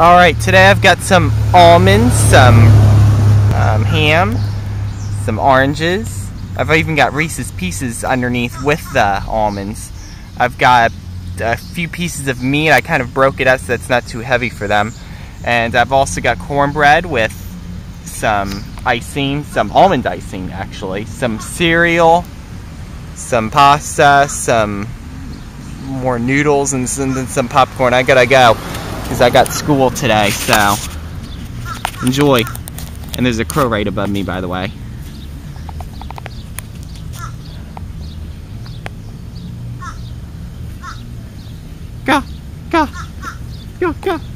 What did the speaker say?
All right, today I've got some almonds, some um, ham, some oranges. I've even got Reese's Pieces underneath with the almonds. I've got a few pieces of meat. I kind of broke it up so that's not too heavy for them. And I've also got cornbread with some icing, some almond icing actually, some cereal, some pasta, some more noodles, and and some popcorn. I gotta go because I got school today, so enjoy. And there's a crow right above me, by the way. Go, go, go, go.